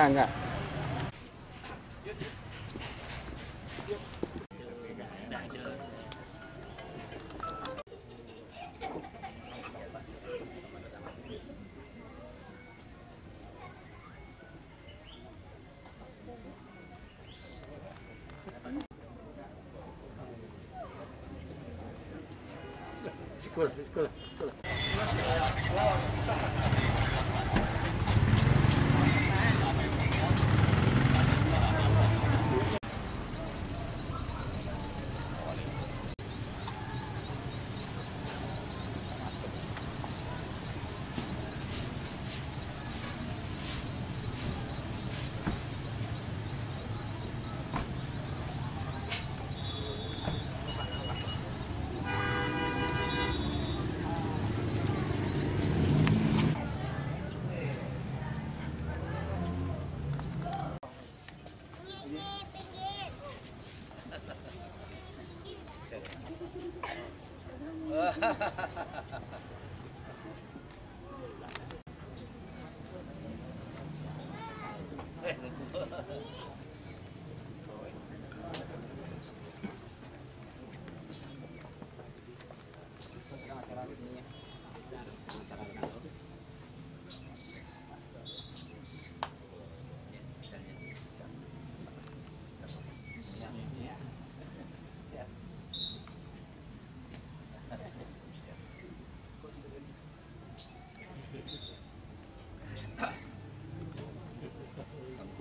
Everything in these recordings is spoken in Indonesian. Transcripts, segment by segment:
看看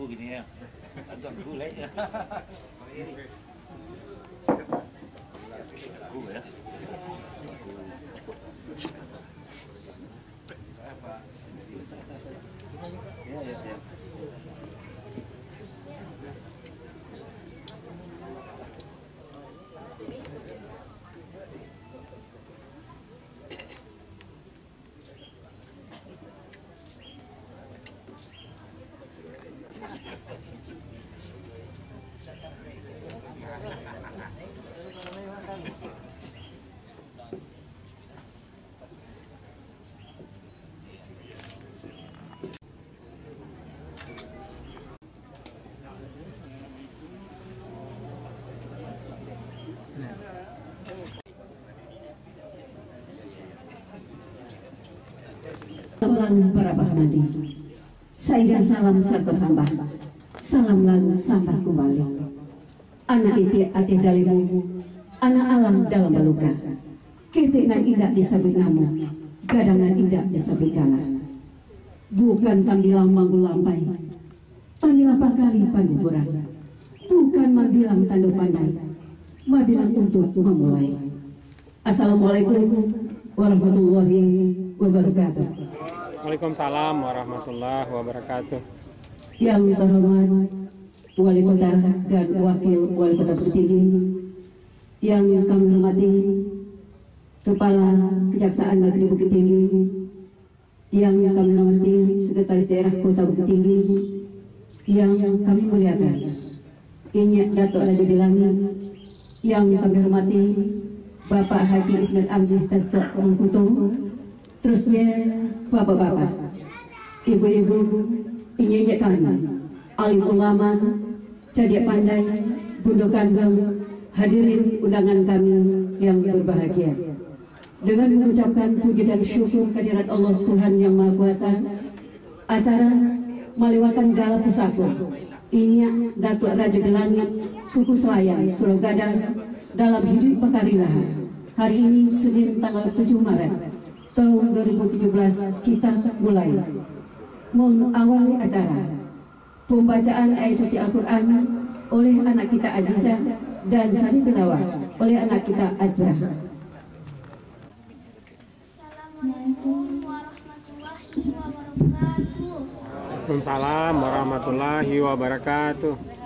gini ya. Ya. Aku ya. Ya, lalu para Bahmadi. Saya salam serta sambah. Salam lalu sambah kembali. Anak iti ati dalimu, anak alam dalam baluka. Ketik nan indah disabik namu, gadangan indah disabik kala. Bukan tambilang manggul lampai, tambilang pakali panguburan. Bukan mambilang tanda pandai, mambilang untuk memulai. Assalamualaikum warahmatullahi wabarakatuh. Waalaikumsalam warahmatullahi wabarakatuh. Yang terhormat Wali Kota dan Wakil Wali Kota Tertinggi yang kami hormati Kepala Kejaksaan Negeri Bukit Tinggi yang kami hormati Sekretaris Daerah Kota Bukit Tinggi yang kami muliakan Inyak Datuk Raja Bilangi yang kami hormati Bapak Haji Ismail Amzih Datuk Mengkutu terusnya Bapak-Bapak Ibu-ibu Inyak kami Alim ulama Jadi pandai Bunda Kandung Hadirin undangan kami yang berbahagia dengan mengucapkan puji dan syukur kehadirat Allah Tuhan Yang Maha Kuasa, acara melewatkan gala pusaka Inyak Datuk Raja Gelangit, suku Selayan, Surabaya dalam hidup Pekarilah. Hari ini Senin tanggal 7 Maret tahun 2017 kita mulai mengawali acara pembacaan ayat suci Al-Quran oleh anak kita Azizah dan sani tilawah oleh anak kita Azrah. Assalamualaikum warahmatullahi wabarakatuh. Waalaikumsalam warahmatullahi wabarakatuh.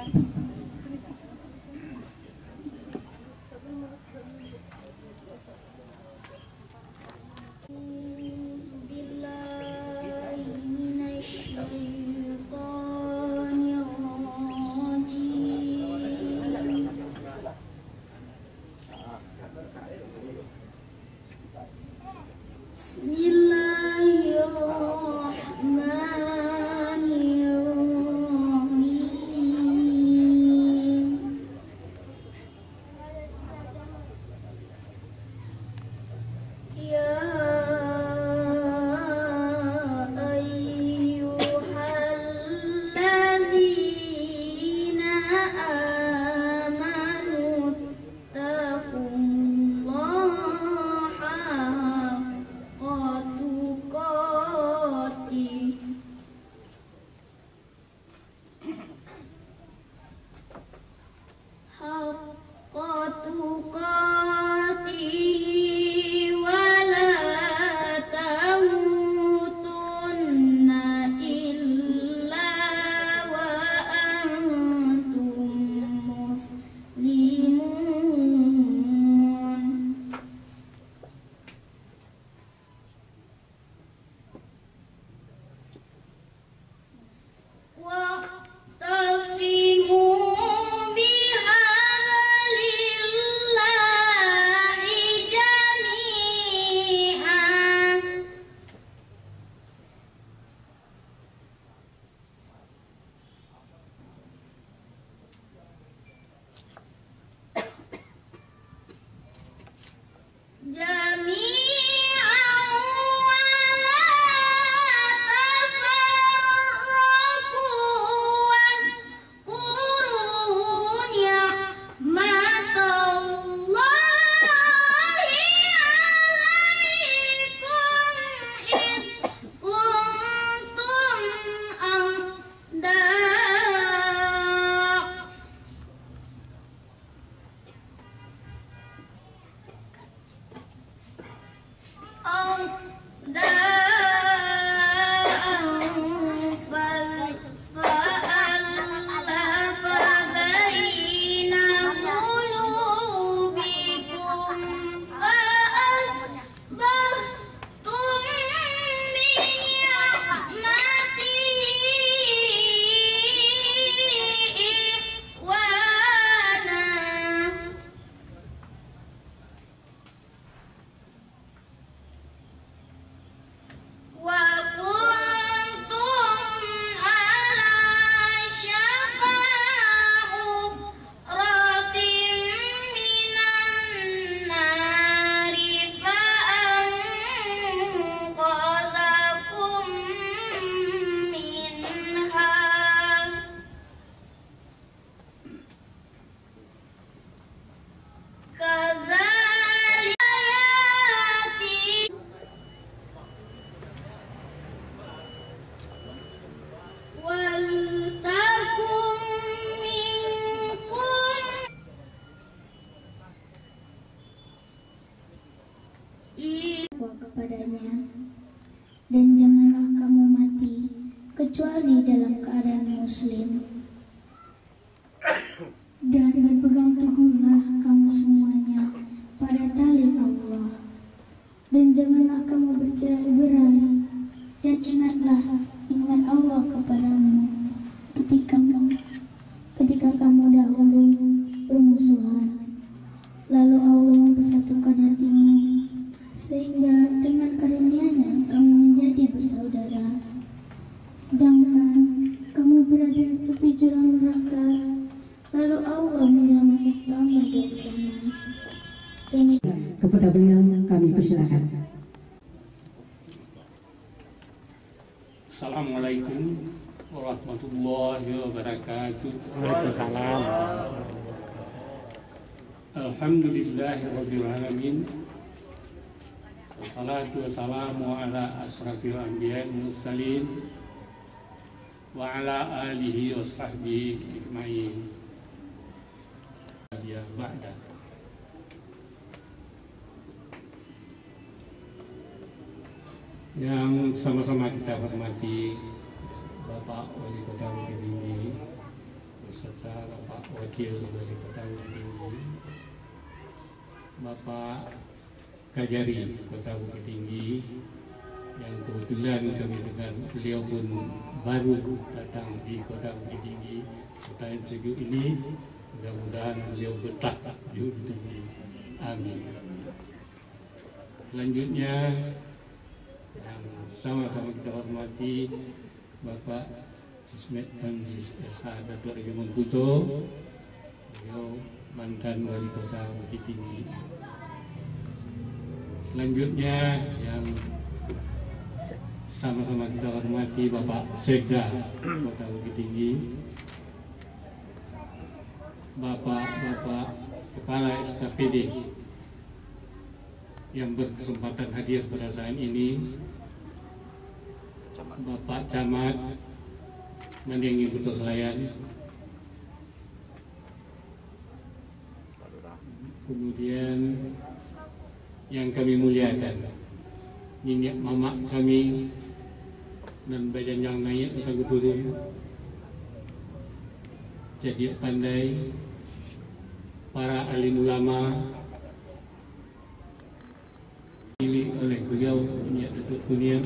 Sama-sama kita hormati Bapak Wali Kota Tinggi beserta Bapak Wakil Wali Kota Tinggi Bapak Kajari Kota Bukit Tinggi yang kebetulan kami dengar beliau pun baru datang di Kota Bukit Tinggi kota yang sejuk ini. Mudah-mudahan beliau betah di Bukit Tinggi amin. Selanjutnya sama-sama kita hormati Bapak Ismet dan SH Datuk Raja Mengkuto. Beliau mantan wali kota Bukit Tinggi. Selanjutnya yang sama-sama kita hormati Bapak Sekda Kota Bukit Tinggi. Bapak-bapak Kepala SKPD yang berkesempatan hadir pada saat ini Bapak Camat Mendengi Putus Selayan kemudian yang kami muliakan Nyinyek mamak kami dan bajan yang naik atau turun jadi pandai para alim ulama dipilih oleh beliau Nyinyek Datuk Kuniam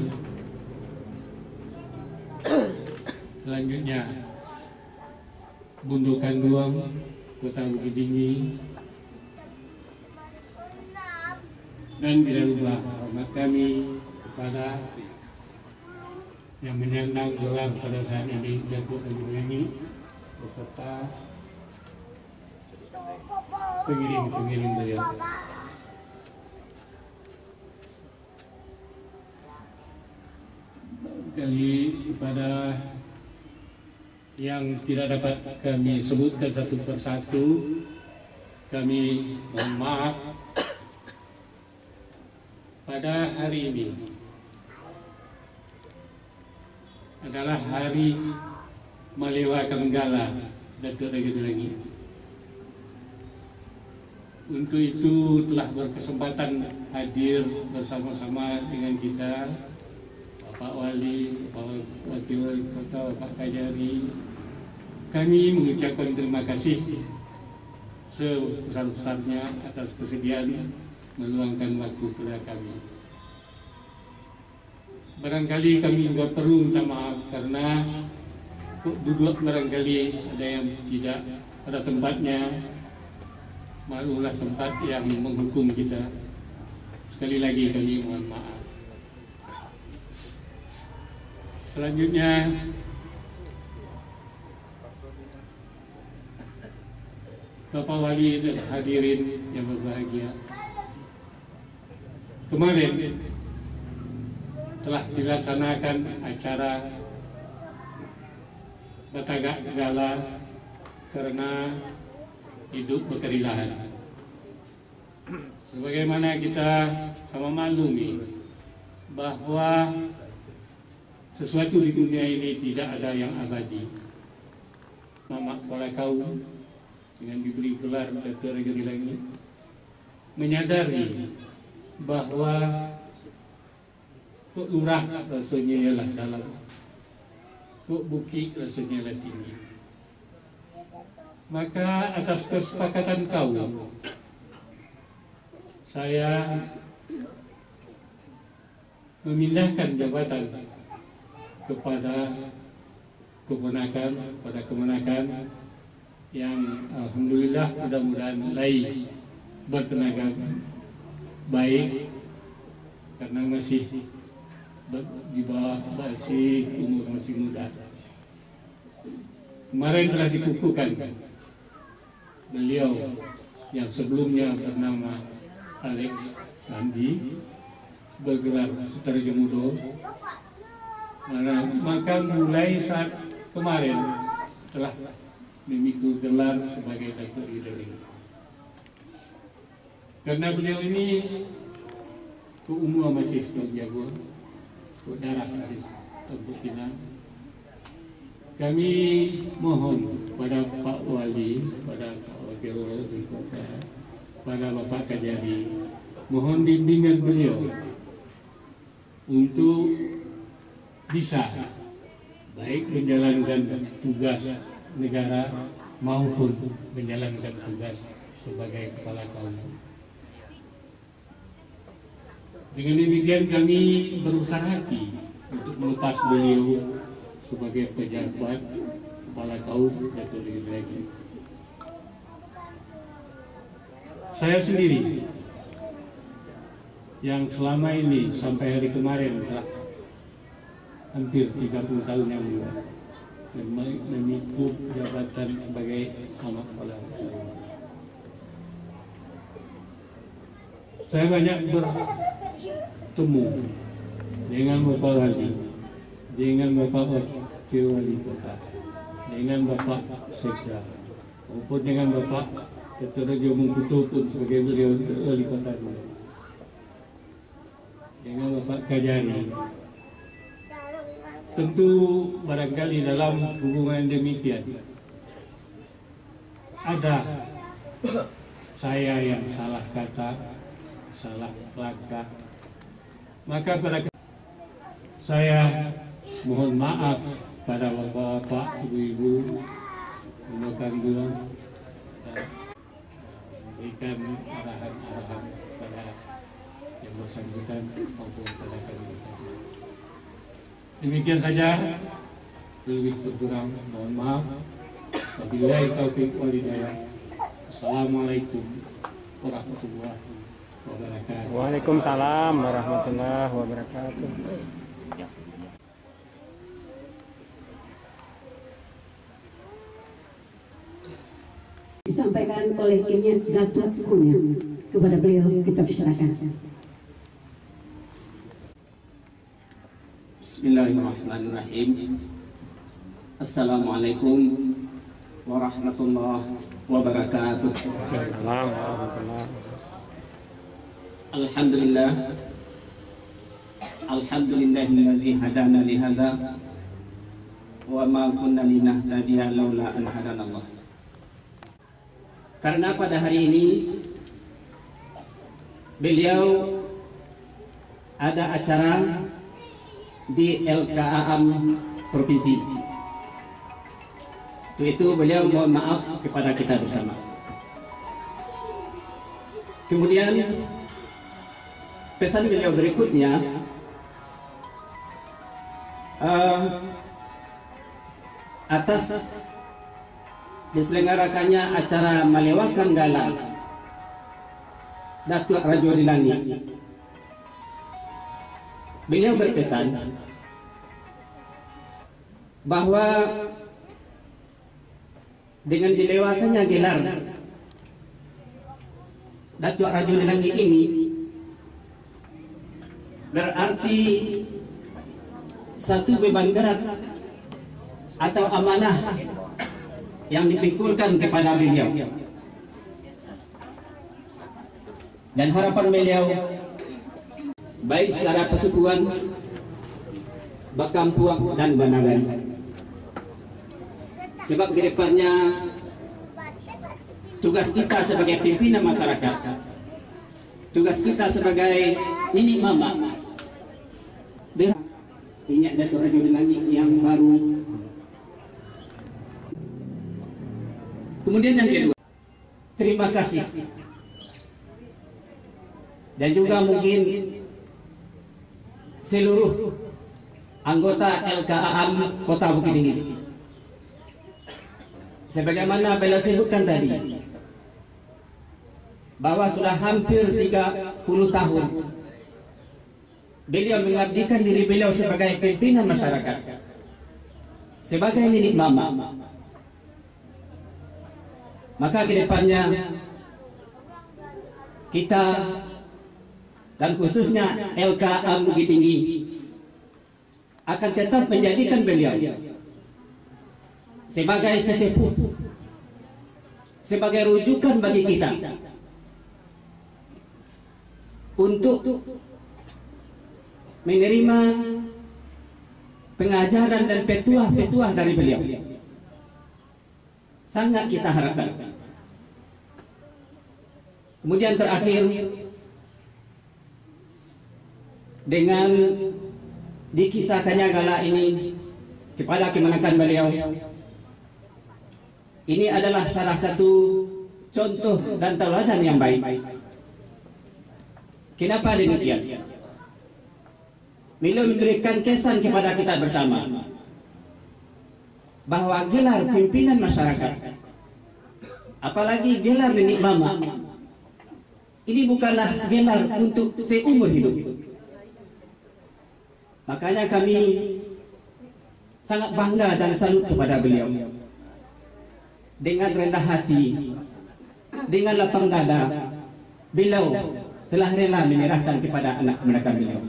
selanjutnya Bundukan Duang Kota Bukit Tinggi dan tidak lupa hormat kami kepada yang menyandang gelar pada saat ini Datuk dan Menyanyi beserta pengirim-pengirim beliau. Kali kepada yang tidak dapat kami sebutkan satu persatu, kami mohon maaf pada hari ini adalah hari Malewa Tenggala Datuk Raja Delangi. Untuk itu telah berkesempatan hadir bersama-sama dengan kita Bapak Wali, Bapak Wakil Kota, Bapak Kajari. Kami mengucapkan terima kasih sebesar-besarnya atas kesediaan meluangkan waktu kepada kami. Barangkali kami juga perlu minta maaf karena duduk barangkali ada yang tidak pada tempatnya. Maklumlah tempat yang menghukum kita. Sekali lagi kami mohon maaf. Selanjutnya Bapak Wali dan hadirin yang berbahagia. Kemarin telah dilaksanakan acara Batagak Gala karena hidup berkerilahan. Sebagaimana kita sama maklumi bahwa sesuatu di dunia ini tidak ada yang abadi. Mamak Kuala Kaum dengan diberi gelar Datuk Raja Gilangi menyadari bahwa kok lurah rasanya ialah dalam kok bukit rasanya lah tinggi. Maka atas kesepakatan kau, saya memindahkan jabatan kepada keponakan pada kemenakan yang alhamdulillah mudah-mudahan mulai bertenaga baik karena masih di bawah masih umur masih muda. Kemarin telah dikukuhkan beliau yang sebelumnya bernama Alex Sandi bergelar Sutarjo Mana- maka mulai saat kemarin telah memikul gelar sebagai Dr. Idris karena beliau ini ke umur masih sedang jago ke darah masih pinang kami mohon pada Pak Wali, pada Pak Wakil Wali Kota, pada Bapak Kajari, mohon bimbingan beliau untuk bisa baik menjalankan tugas negara maupun menjalankan tugas sebagai kepala kaum. Dengan demikian kami berusaha hati untuk melepas beliau sebagai pejabat kepala kaum Datuk Negeri lagi. Saya sendiri yang selama ini sampai hari kemarin telah hampir 30 tahun yang lalu mem- memikul jabatan sebagai anak kepala. Saya banyak bertemu dengan Bapak Wali, dengan Bapak Wakil Wali Kota, dengan Bapak Sekda, maupun dengan Bapak Ketua Raja Mengkutu pun sebagai beliau Wali Kota dulu. Dengan Bapak Kajari. Tentu barangkali dalam hubungan demikian ada saya yang salah kata, salah langkah, maka pada saya mohon maaf pada bapak-bapak, ibu-ibu, menekan dulu berikan arahan-arahan pada yang bersangkutan maupun pada kami. Demikian saja, lebih kurang mohon maaf. Wabillahi taufiq wal hidayah. Assalamualaikum warahmatullahi wabarakatuh. Waalaikumsalam warahmatullahi wabarakatuh. disampaikan oleh Inya Datuk Kunya kepada beliau kita persilakan. Bismillahirrahmanirrahim. Assalamualaikum warahmatullahi wabarakatuh. Alhamdulillah. Alhamdulillahilladzi hadana li wa ma kunna linahtadiya laula an hadanallah. Karena pada hari ini beliau ada acara di LKAM Provinsi. Untuk itu beliau mohon maaf kepada kita bersama. Kemudian pesan beliau berikutnya eh, atas diselenggarakannya acara melewakan galang Datuk Rajo di Langit. Beliau berpesan bahwa dengan dilewakannya gelar Datuk Rajo di Langit ini berarti satu beban berat atau amanah yang dipikulkan kepada beliau. Dan harapan beliau baik secara persekutuan Bakampuang dan Banagan Sebab ke depannya tugas kita sebagai pimpinan masyarakat, tugas kita sebagai ini mama, ingat dari orang Jodin lagi yang baru. Kemudian yang kedua, terima kasih. Dan juga mungkin seluruh anggota LKAM Kota Bukit Tinggi. Sebagaimana beliau sebutkan tadi, bahwa sudah hampir 30 tahun beliau mengabdikan diri beliau sebagai pimpinan masyarakat, sebagai nenek mama. Maka ke depannya kita dan khususnya LKA Bukit Tinggi akan tetap menjadikan beliau sebagai sesepuh, sebagai rujukan bagi kita untuk menerima pengajaran dan petuah-petuah dari beliau. Sangat kita harapkan. Kemudian terakhir dengan dikisahkannya gala ini kepada kemenangan beliau. Ini adalah salah satu contoh dan tauladan yang baik. Kenapa demikian? Beliau memberikan kesan kepada kita bersama bahwa gelar pimpinan masyarakat apalagi gelar nenek mama ini bukanlah gelar untuk seumur hidup makanya kami sangat bangga dan salut kepada beliau dengan rendah hati dengan lapang dada beliau telah rela menyerahkan kepada anak mereka beliau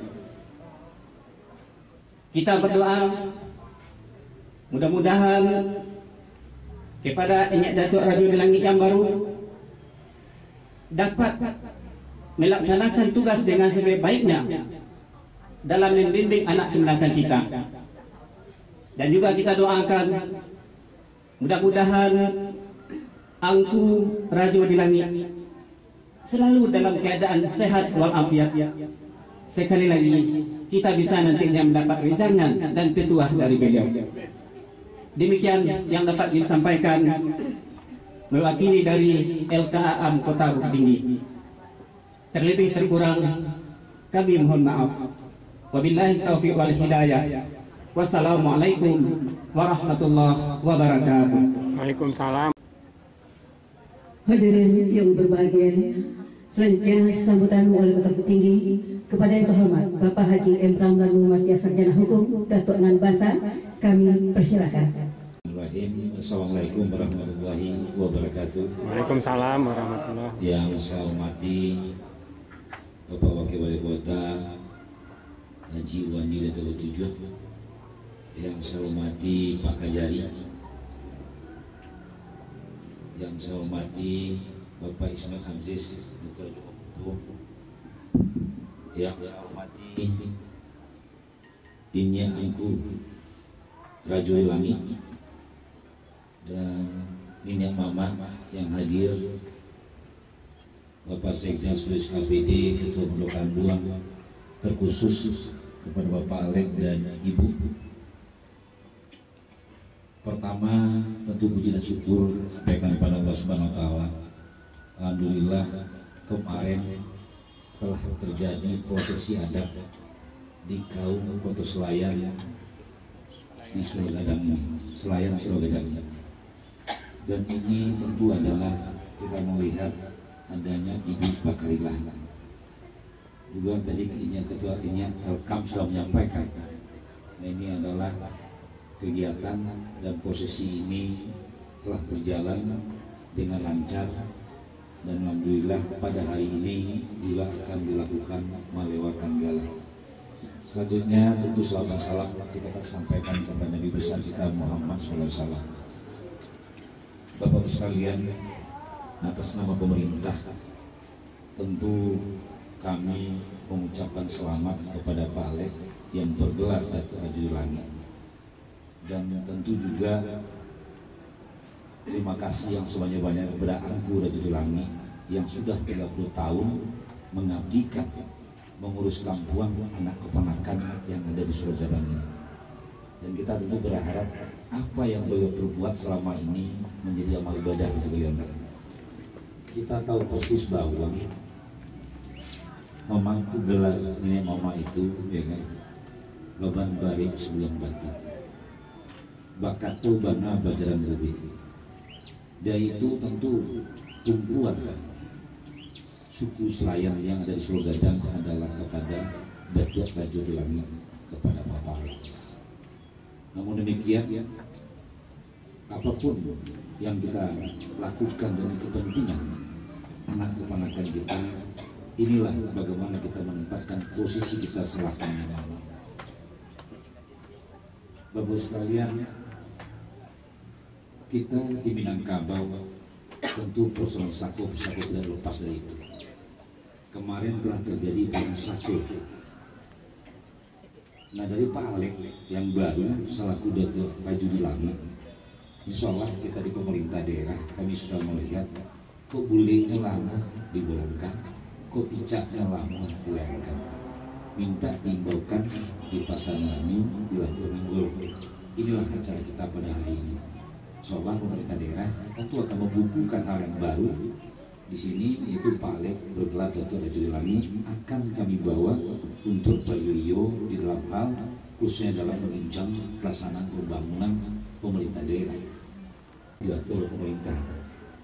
kita berdoa Mudah-mudahan kepada Enyak Datuk Radio di Langit yang baru dapat melaksanakan tugas dengan sebaik-baiknya dalam membimbing anak kemenakan kita. Dan juga kita doakan mudah-mudahan angku Radio di Langit selalu dalam keadaan sehat walafiat. Sekali lagi kita bisa nantinya mendapat rejangan dan petuah dari beliau. Demikian yang dapat disampaikan mewakili dari LKAM Kota Bukit Tinggi. Terlebih terkurang kami mohon maaf. Wabillahi taufiq wal hidayah. Wassalamualaikum warahmatullahi wabarakatuh. Waalaikumsalam. Hadirin yang berbahagia, selanjutnya sambutan Wali Kota Bukit Tinggi kepada yang terhormat Bapak Haji M. Ramlan Mumastia Sarjana Hukum Datuk Nan Basa, kami persilakan. Assalamualaikum warahmatullahi wabarakatuh. Waalaikumsalam warahmatullahi Yang saya hormati Bapak Wakil Wali Kota Haji Wandi Datul Tujuh Yang saya hormati Pak Kajari. Yang saya hormati Bapak Ismail Hamzis Datul Tujuh Yang saya hormati Inya Angku Rajuli Langit dan Nina Mama yang hadir. Bapak Sekda Sulis KPD Ketua Pendokan Buang terkhusus kepada Bapak Alek dan Ibu pertama tentu puji dan syukur sampaikan kepada Allah Subhanahu Wa Taala. Alhamdulillah kemarin telah terjadi prosesi adat di kaum Kota Selayan di Suragadang ini Selayan ini dan ini tentu adalah kita melihat adanya ibu Bakarilah. Juga tadi inya ketua inya Elkam sudah menyampaikan. Nah ini adalah kegiatan dan posisi ini telah berjalan dengan lancar dan alhamdulillah pada hari ini juga akan dilakukan melewatkan galah selanjutnya tentu selamat salam kita akan sampaikan kepada Nabi besar kita Muhammad SAW Bapak sekalian, atas nama pemerintah, tentu kami mengucapkan selamat kepada Pak Alek yang bergelar Datuk Raja Langit. Dan tentu juga terima kasih yang sebanyak-banyak kepada Angku Raja Langit yang sudah 30 tahun mengabdikan mengurus kampuan anak keponakan yang ada di Surabaya ini. dan kita tentu berharap apa yang beliau perbuat selama ini menjadi amal ibadah untuk beliau kita tahu persis bahwa memangku gelar nenek mama itu ya kan? Beban barik sebelum batu bakatu bana bajaran lebih. Dan itu tentu tumpuan suku Selayan yang ada di Gadang adalah kepada Datuk Raja Langit kepada Papa namun demikian apa pun yang kita lakukan dengan kepentingan anak keponakan kita inilah bagaimana kita menempatkan posisi kita selaku mama. Bapak sekalian kita di Minangkabau tentu persoalan sako sako tidak lepas dari itu. Kemarin telah terjadi perang sako nah dari Pak Alek yang baru selaku Dato Raju di Langit Insya Allah kita di pemerintah daerah kami sudah melihat kok bulenya lama digolongkan kok picaknya lama dilahirkan minta diimbaukan di pasanganmu dilakukan golong inilah acara kita pada hari ini Allah pemerintah daerah tentu akan membukukan hal yang baru. Di sini yaitu Pak Alek bergelar Dato Raja Langi akan kami bawa untuk Pak Yoyo di dalam hal khususnya dalam menginjang pelaksanaan pembangunan pemerintah daerah. Diatur pemerintah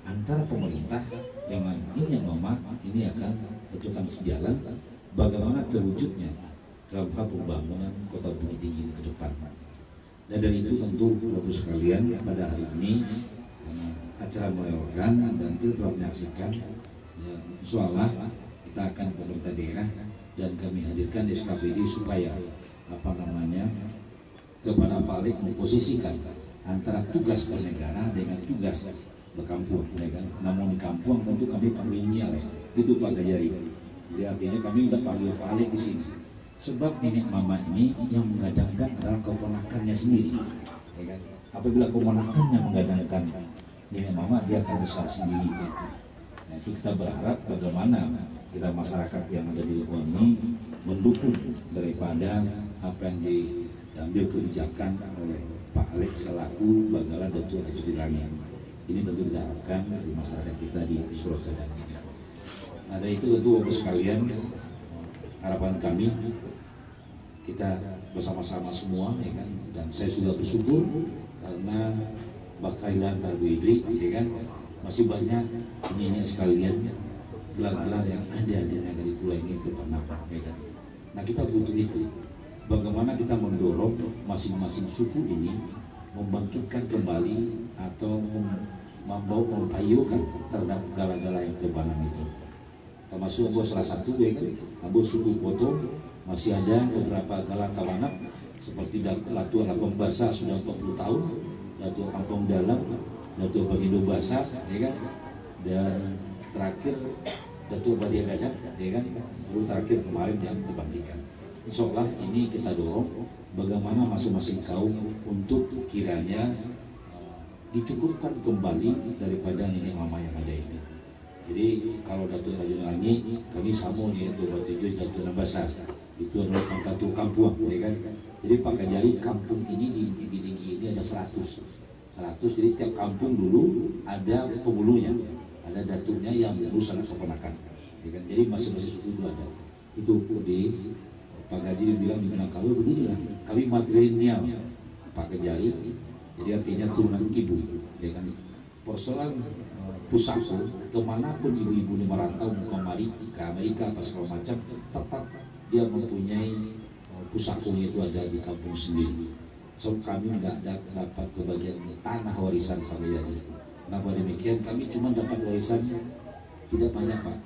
antara pemerintah dengan ini yang mama ini akan tentukan sejalan bagaimana terwujudnya dalam hal pembangunan kota Bukit Tinggi ke depan dan dari itu tentu Bapak sekalian pada hari ini karena acara melewatkan dan kita telah menyaksikan ya, insyaallah kita akan pemerintah daerah dan kami hadirkan di SKPD supaya apa namanya kepada Palik memposisikan antara tugas bernegara dengan tugas berkampung ya kan? namun di kampung tentu kami panggilnya ya. itu Pak Gajari jadi artinya kami udah panggil Alek di sini sebab nenek mama ini yang mengadangkan adalah keponakannya sendiri ya kan? apabila keponakannya mengadangkan nenek mama dia akan besar sendiri itu nah, itu kita berharap bagaimana kita masyarakat yang ada di lingkungan ini mendukung daripada apa yang diambil kebijakan oleh Pak Alex selaku Bagala Datuk Raja Langit. Ini tentu kita harapkan di masyarakat kita di Surakarta ini. Nah dari itu tentu Bapak sekalian harapan kami kita bersama-sama semua ya kan? Dan saya sudah bersyukur karena Bakailan Tarwidi ya kan? Masih banyak ini sekalian gelar-gelar yang ada di negeri Pulau ini terpanah ya kan. Nah kita butuh itu. Bagaimana kita mendorong masing-masing suku ini membangkitkan kembali atau membawa mempayukan terhadap gala-gala yang terbanam itu termasuk Abu salah satu kan Abu suku Koto masih ada beberapa gala tawanak seperti Latu Lampung Basah sudah 40 tahun. Latu Kampung Dalam Latu Bagindo Basah ya kan? Dan terakhir Datu Badia Gadang ya kan? Baru terakhir kemarin yang dibangkitkan Insya Allah ini kita dorong bagaimana masing-masing kaum untuk kiranya uh, dicukupkan kembali daripada nenek mama yang ada ini. Jadi kalau Datuk Raja Langi kami sama nih itu Datuk Datuk Nabasa itu adalah pangkatu kampung ya kan. Jadi Pak Kajari kampung ini di Bidigi ini ada 100 100 jadi tiap kampung dulu ada penghulunya ada datuknya yang berusaha keponakan ya kan? jadi masing-masing suku itu ada. Itu di Pak Gaji bilang di Minangkabau beginilah kami matrilineal Pak Kejari jadi artinya turunan ibu ya kan? Persoalan pusako ke mana pun ibu-ibu ini merantau kemari ke Amerika apa segala macam tetap dia mempunyai uh, pusakonya itu ada di kampung sendiri. So kami nggak dapat kebagian tanah warisan sampai jadi kenapa demikian kami cuma dapat warisan tidak banyak pak.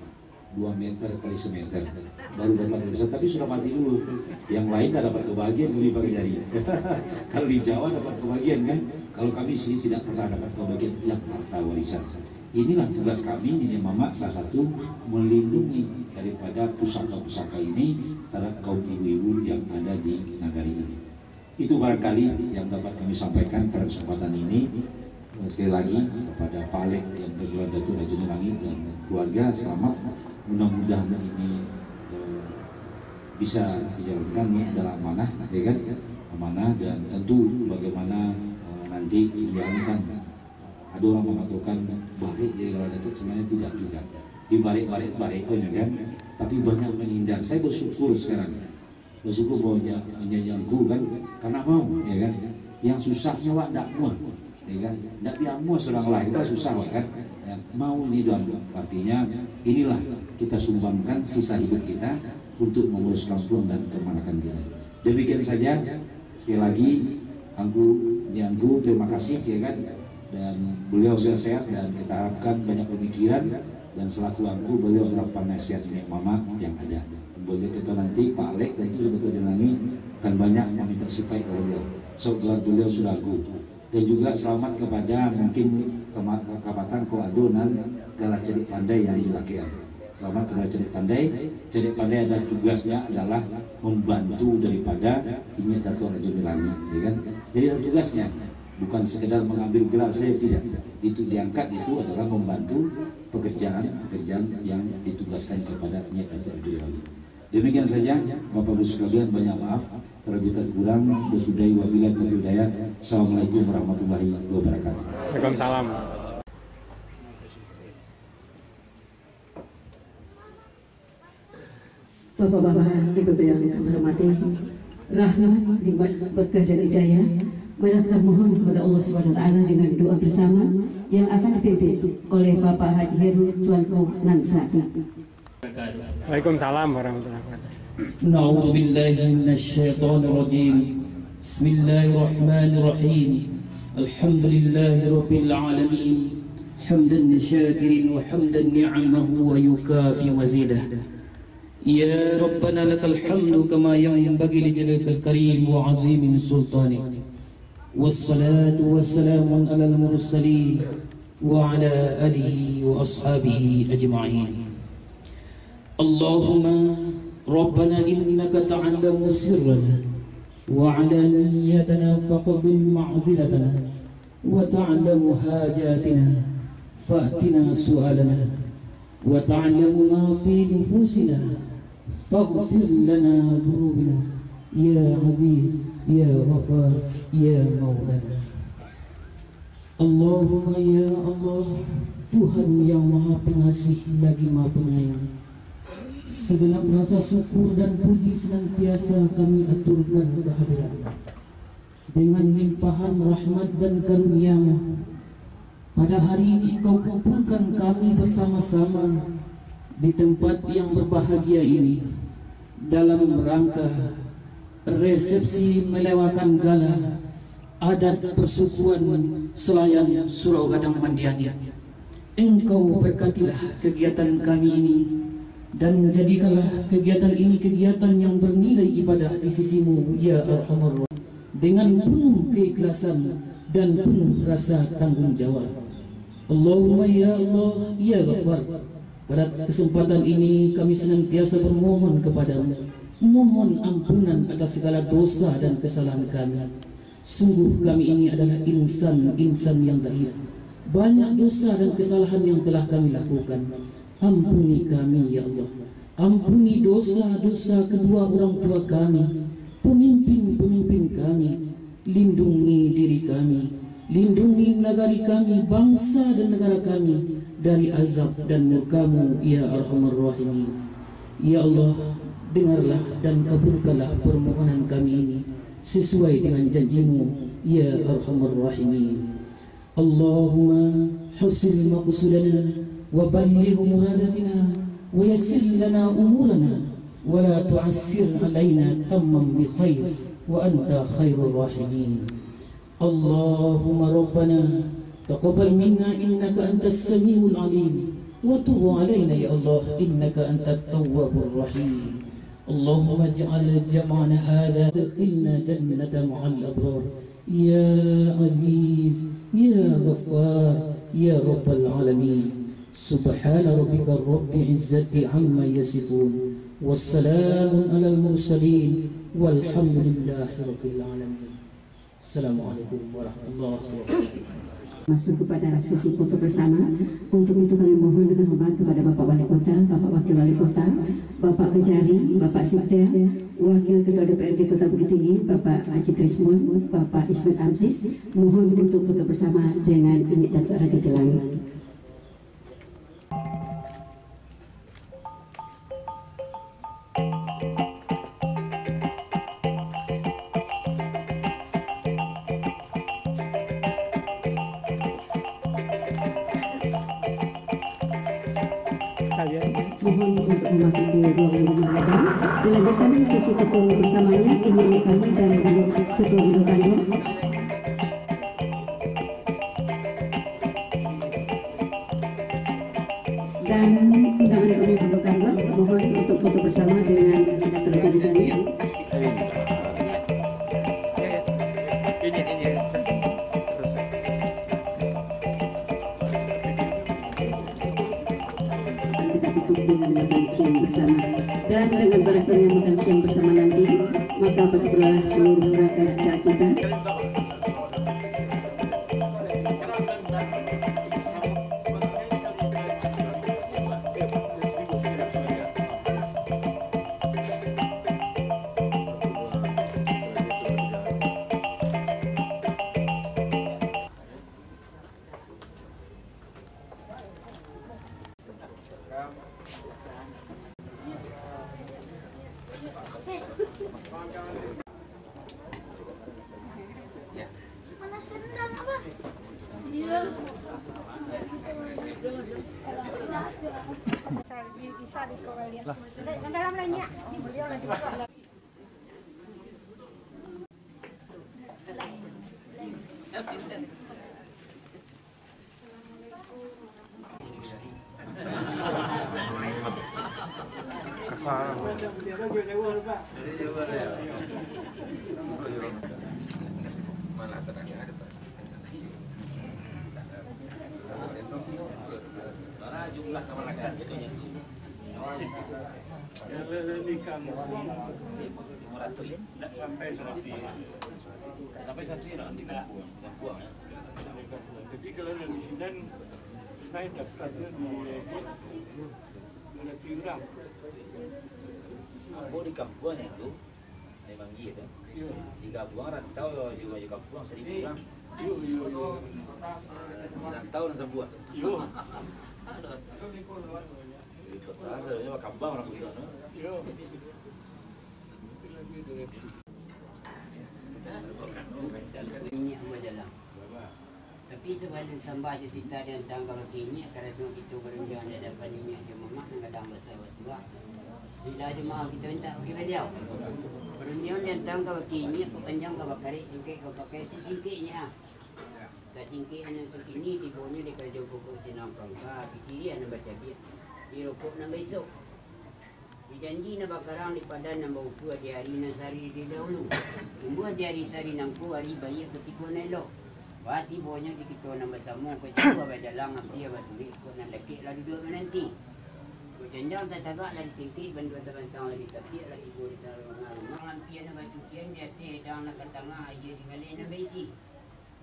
2 meter kali semeter. Baru dapat warisan tapi sudah mati dulu. Yang lain tidak dapat kebahagiaan kami pakai jari kalau di Jawa dapat kebahagiaan kan? Kalau kami sini tidak pernah dapat kebahagiaan yang harta warisan inilah tugas kami ini mama salah satu melindungi daripada pusaka-pusaka ini terhadap kaum ibu-ibu yang ada di negara ini. Itu barangkali yang dapat kami sampaikan pada kesempatan ini. Sekali lagi kepada Pak Alek yang bergelar Datuk Raja Langit dan keluarga selamat. Mudah-mudahan ini uh, bisa dijalankan ini adalah amanah ya kan? Amanah dan tentu bagaimana uh, nanti menjalankan ada orang mengatakan barik jadi kalau itu sebenarnya tidak juga. Di barik-barik barik pun ya kan? Tapi banyak menghindar. Saya bersyukur sekarang. Bersyukur bahwa nyanyianku kan karena mau ya kan? Yang susahnya wak tidak mau ya kan? Tidak mau orang lain itu susah wak kan? Ya, mau ini doang artinya inilah kita sumbangkan sisa hidup kita untuk mengurus kampung dan kemanakan kita. Demikian saja sekali lagi aku Nyanggu terima kasih ya kan dan beliau sudah sehat dan kita harapkan banyak pemikiran. Dan selaku aku beliau adalah penasihat mama yang ada. Boleh kita nanti Pak Alek dan itu sebetulnya nanti akan banyak meminta supaya ke beliau. So beliau sudah aku. Dan juga selamat kepada mungkin kekabatan koadonan galah cedik pandai yang dilakukan. Selamat kepada cedik pandai. Cedik pandai ada tugasnya adalah membantu daripada ini Dato Raja Milangi ya kan? Jadi ada tugasnya bukan sekedar mengambil gelar saya tidak itu diangkat itu adalah membantu pekerjaan pekerjaan yang ditugaskan kepada Nyet Dato Raja Demikian saja Bapak Ibu sekalian banyak maaf terlebih kurang bersudahi wabillahi taufiq hidayah. Assalamualaikum warahmatullahi wabarakatuh. Waalaikumsalam. Bapak-bapak, ibu yang kami hormati, rahmat, nikmat, berkah dan hidayah, banyak termohon kepada Allah Subhanahu wa taala dengan doa bersama yang akan dipimpin oleh Bapak Haji Heru Tuanku Nansaka. Waalaikumsalam warahmatullahi wabarakatuh. Na'udzu billahi minasy rajim. Bismillahirrahmanirrahim. Alhamdulillahirabbil alamin. Hamdan lisyakirin wa hamdan ni'amahu wa yukafi mazidah. Ya Rabbana lakal hamdu kama yanbaghi li jalalil karim wa 'azimi sultanik. والصلاة والسلام على المرسلين وعلى آله وأصحابه أجمعين. اللهم ربنا إنك تعلم سرنا وعلانيتنا فقبل معذرتنا وتعلم حاجاتنا فأتنا سؤالنا وتعلم ما في نفوسنا فاغفر لنا ذنوبنا. يا عزيز يا غفار يا مولانا Allahumma ya Allah Tuhan yang maha pengasih lagi maha penyayang Segenap rasa syukur dan puji senantiasa kami aturkan kehadiran Dengan limpahan rahmat dan karunia Pada hari ini engkau kumpulkan kami bersama-sama Di tempat yang berbahagia ini Dalam rangka resepsi melewakan gala adat persukuan selayan Surau Gadang Mandiani. Engkau berkatilah kegiatan kami ini dan jadikanlah kegiatan ini kegiatan yang bernilai ibadah di sisimu ya Arhamar dengan penuh keikhlasan dan penuh rasa tanggung jawab. Allahumma ya Allah ya Ghaffar pada kesempatan ini kami senantiasa bermohon kepadamu mohon ampunan atas segala dosa dan kesalahan kami Sungguh kami ini adalah insan-insan yang dhaif. Banyak dosa dan kesalahan yang telah kami lakukan. Ampuni kami ya Allah. Ampuni dosa-dosa kedua orang tua kami, pemimpin-pemimpin kami. Lindungi diri kami, lindungi negari kami, bangsa dan negara kami dari azab dan murkamu ya Arhamar Rahimin. Ya Allah, dengarlah dan kabulkanlah permohonan kami ini sesuai dengan janjimu ya arhamar rahimin. Allahumma hasil maqsudana wa balligh muradatina wa yassir lana umurana wa la tu'assir alaina tamman bi khair wa anta khairur rahimin. Allahumma rabbana taqabbal minna innaka antas samiul alim wa tub alaina ya Allah innaka antat tawwabur rahim اللهم اجعل جمعنا هذا دخلنا جنة مع الأبرار. يا عزيز يا غفار يا رب العالمين. سبحان ربك رب العزة عما يصفون. والسلام على المرسلين. والحمد لله رب العالمين. السلام عليكم ورحمة الله وبركاته. Masuk kepada sesi foto bersama. Untuk itu kami mohon dengan hormat kepada Bapak Wali Kota, Bapak Wakil Wali Kota, Bapak Kejari, Bapak Sikda, Wakil Ketua DPRD Kota Bukit Tinggi, Bapak Haji Trismun, Bapak Ismet Amsis, mohon untuk foto bersama dengan Ini Datuk Raja Delangi. Mohon untuk memasuki ruangan rumah gadang dilanjutkan sesi ketua bersamanya ini kami dan ketua bidang kandung Di kampung tidak sampai selesai. Sampai satu ya nanti kampung, kampung ya. Tapi kalau dari saya daftarnya di. Oh di kampung itu memang gitu. Iya. Di kampung rantau juga. Yo yo yo. Rantau dan sebuah. Yo. Di kota sebenarnya mah kampung orang. Tapi sebalik sambah je kita dan tanggal kini kerana kita berundang di depan minyak je mamak dan kadang besar tua. Bila jemaah kita minta kira dia. Berundang dan tanggal kini kepanjang ke bakari singkit ke pakai singkitnya. Ke singkit anu tu kini di bawahnya di kerja pokok sinang pangka. Di sini anu baca dia. Di rokok nak besok. Dijanji na bakarang di padan na bauku di hari na sari di dahulu. Tumbuh di hari sari nangku hari bayi ketika nelo. Wati bonya di kita na bersama ke jua pada dalam api apa tu ko na laki lalu dua nanti. Ko janjang tak tagak lagi tinggi ban dua terantang lagi tapi lagi go di dalam rumah. Malam pia na batu sian dia teh dang na katanga aye di ngale na besi.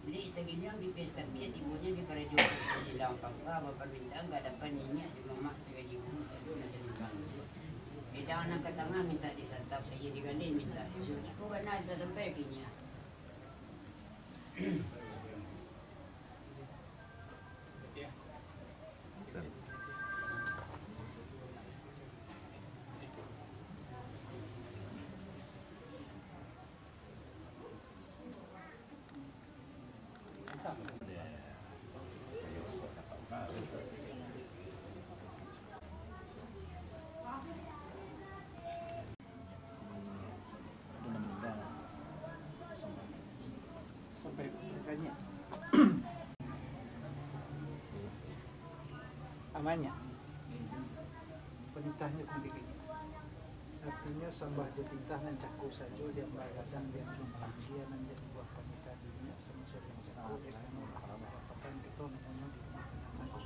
Beli seginya di pesta pia di bonya di kerja di dalam pangka apa bintang gak dapat minyak di mamak segaji guru sadu na selimbang. Bidang nak ke tengah minta disantap aja diganding minta. Aku kan ada sampai kini. sampai tanya amannya penitahnya artinya sambah jatitah nan cakup saja dia meragadang dia sumpah dia nan jadi buah penitah dunia semisal yang cakup dia kan mengatakan kita namanya di rumah kenyataan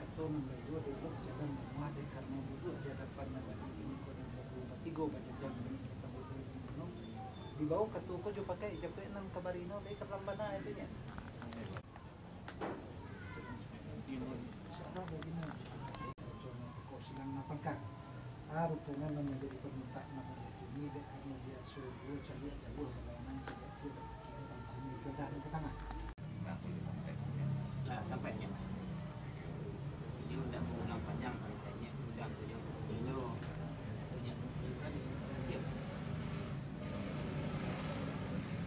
jagat kato ng bayo de lo jagan mga de karno budo jagat pan na ini ko ng bago tigo ba jagan ni kato no di bawah kato ko jo pakai jape nang kabarino dai karamba na ito niya sana begini ko silang napagka araw po nga naman dari perminta na ko ini de kami dia suju cari jauh kelayanan cari itu kita tentang itu dah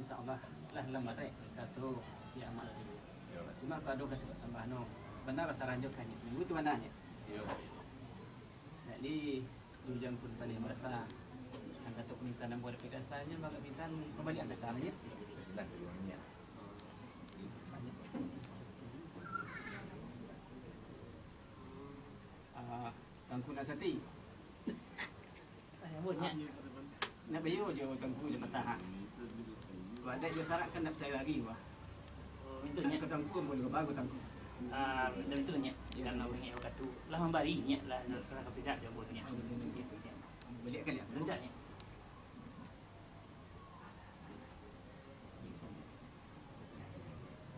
insya Allah. Lah lama teh katu ya masih cuma kado kata tambah no. Benar rasa ranjok kan minggu tu mana nya jadi jam pun tadi merasa angkat tu minta nama buat pedasanya maka minta kembali angkat dan dulunya Ah, tangku nasati. Ayah buatnya. Nak bayu je tangku je patah. Ada je sarak kan nak percaya lagi wah. Itu Nak nya. ke tangku boleh ke bagus tangku. Ah, dan itu nya. Karena orang yang kata lah membari nya lah salah kata tidak dia buatnya. Itu nya. Balik kan ya. Rencanya.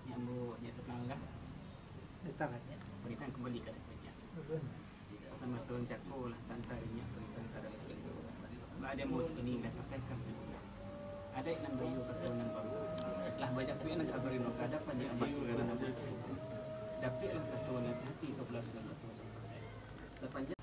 Nyambu nya terpangga. di tangannya Berikan kembali ke depannya. Sama seorang cakpo lah tantarinya berikan ke depannya. Ada mau ini dah pakai kan. Ada yang nak bayu kata nan baru. Lah banyak pun nak kabarin nak ada pada bayu kerana nak Dapat lah kata nasihati ke belakang Sepanjang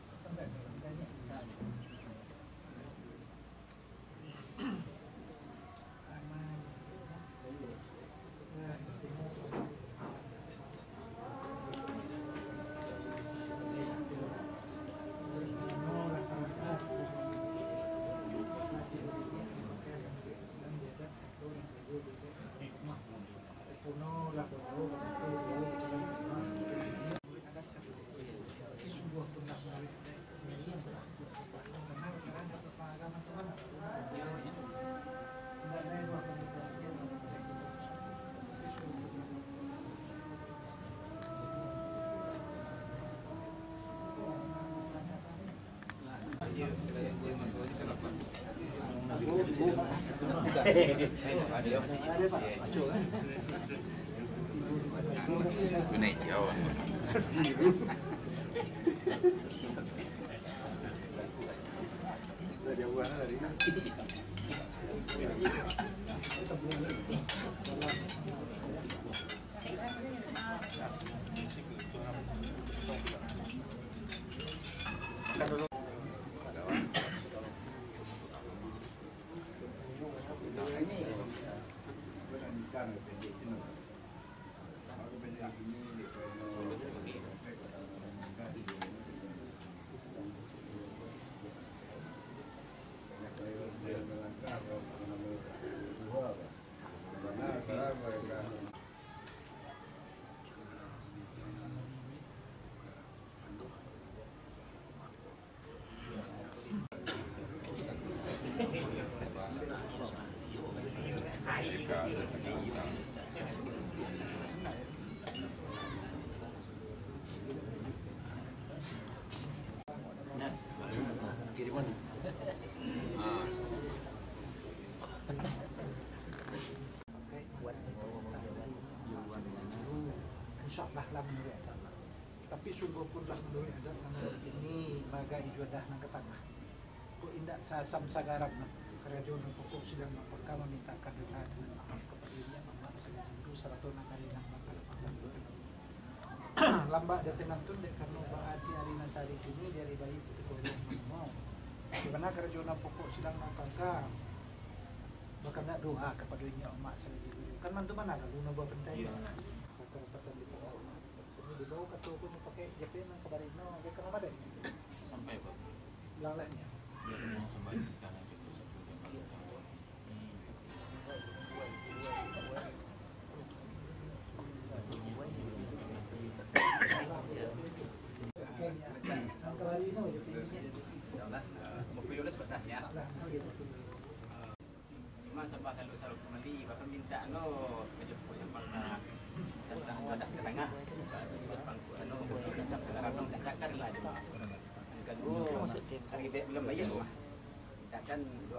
Gracias. InsyaAllah lah menurut adat Tapi sungguh pun lah menurut adat Menurut ini Maga ijuadah nang ketengah Kok indak sasam sagaram nah Kerajaan pokok sedang mempekam Meminta kadelah dengan maaf kepada dia. Mamak sengaja itu Seratu nakali nang bakal Lambak dia tenang tu Dek karena Baaji hari nasari kini Dari bayi kau yang mau mana kerajaan pokok sedang mempekam Bahkan nak doa kepada dia Mak sengaja itu Kan mantu mana? Kalau Nubah pentai kerapatan di tengah rumah. Kata pun pakai JP nang kabar ini dia kena pada. Sampai mau sampai karena itu satu jam. Nang kabar ini JP. Insyaallah ya. Cuma sebab kalau selalu kembali bapak minta no menjemput yang pertama tentang wadah ke tengah pangku anu untuk sampai larang takkan lah dia yang kedua hari dia belum bayar rumah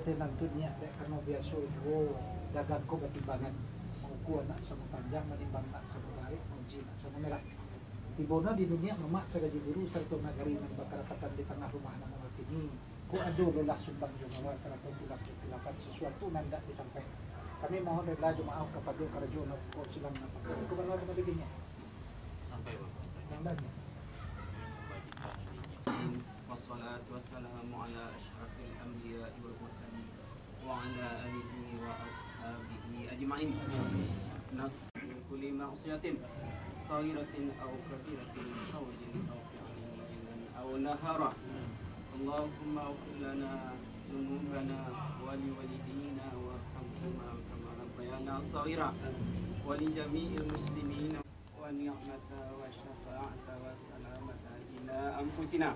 Kita nantunya dek karena biasa juga dagang ko batimbangan menguku anak sama panjang menimbang nak sama baik menguji nak sama merah. Tibona di dunia memak sagaji guru serta nagari nan bakarapatan di tengah rumah nama ini ko ado lolah sumbang jumawa serta pulang kilapan sesuatu nanda ditampai. Kami mohon rela jumaah kepada kerajaan ko silang napak. Ko benar أجمعين نص من كل معصية صغيرة أو كبيرة قول أو فعل أو نهارا اللهم اغفر لنا ذنوبنا ولوالدينا وارحمهما كما ربيانا صغيرا. ولجميع المسلمين والنعمة والشفاعة والسلامة إلى أنفسنا.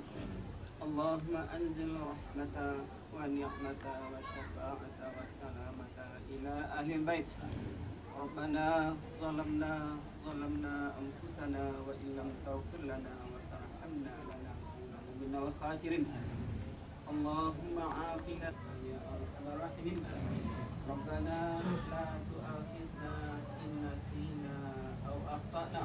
اللهم أنزل رحمة والنعمة والشفاعة والسلامة إلى أهل البيت. ربنا ظلمنا ظلمنا أنفسنا وإن لم تغفر لنا وترحمنا لنكونن من الخاسرين. اللهم عافنا يا أرحم الراحمين. ربنا لا تؤاخذنا إن نسينا أو أخطأنا.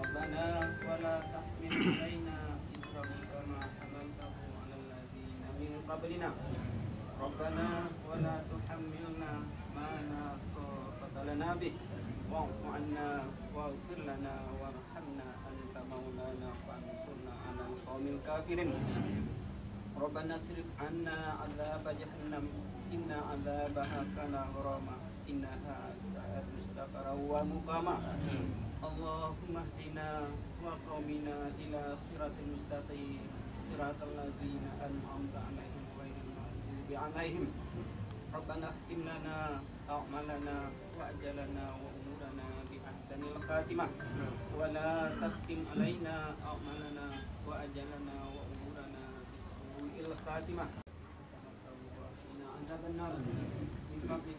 ربنا ولا تحمل علينا إصرا كما حملته على الذين من قبلنا. ربنا ولا تحملنا لنا به. واعف عنا واغفر لنا وارحمنا أنت مولانا فانصرنا على القوم الكافرين. ربنا اصرف عنا عذاب جهنم. إن عذابها كان غراما. إنها ساءت مستقرا ومقاما. اللهم اهدنا وقومنا إلى صراط المستقيم صراط الذين أنعمت عليهم غير المغضوب عليهم. ربنا اختم لنا أعمالنا وأجلنا وأمورنا بأحسن الخاتمة ولا تختم علينا أعمالنا وأجلنا وأمورنا بسوء الخاتمة وقنا عذاب النار من فضلك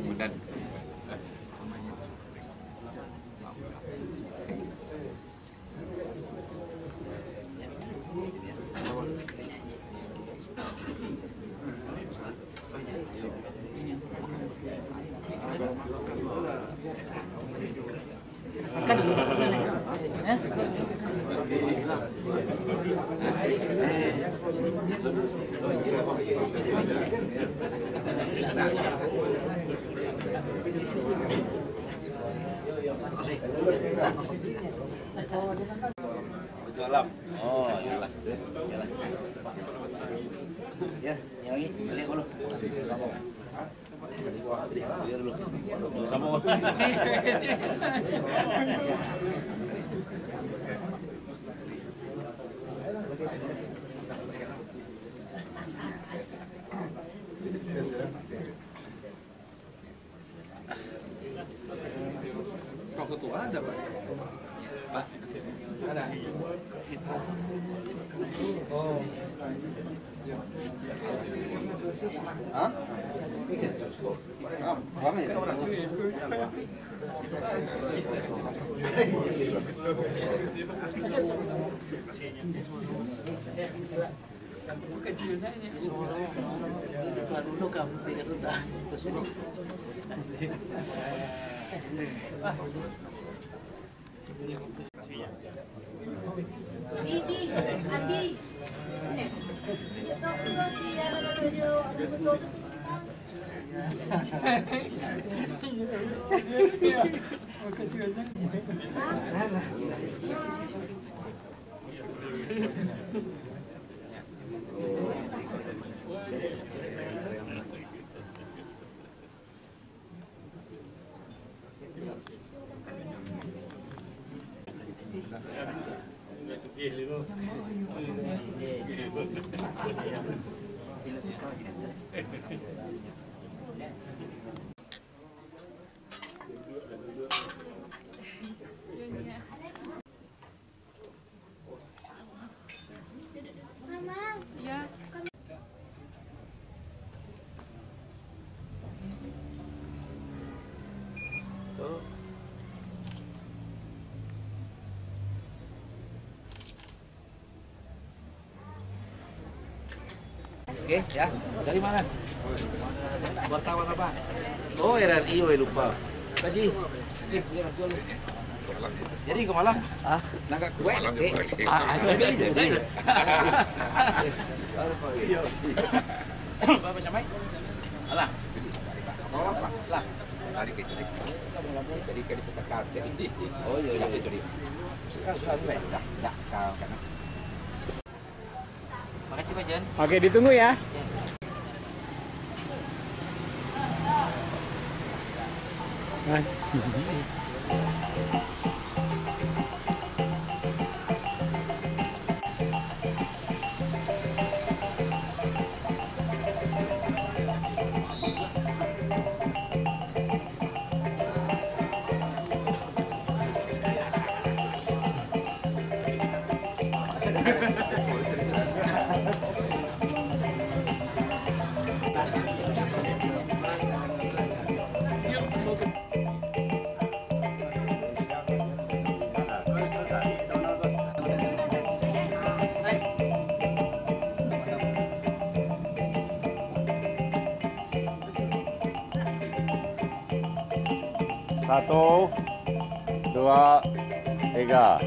kamu. Eh, Yana na tayo. Ano Mama. Gracias. Oke, ya. Dari mana? Wartawan apa? Oh, RRI, oh, lupa. Kaji. Eh, lihat dulu. Jadi ke Malang? Ah, nangka kue. Eh, ah, ada aja. Apa sampai? Alah. Oh, apa? Lah. Tadi ke jadi. Jadi di pustakaan. Jadi. Oh, iya, iya. Jadi. Sekarang sudah mulai. Dah, dah. Kau Makasih Pak Jan. Oke, ditunggu ya. Nah. Satu, dua, tiga.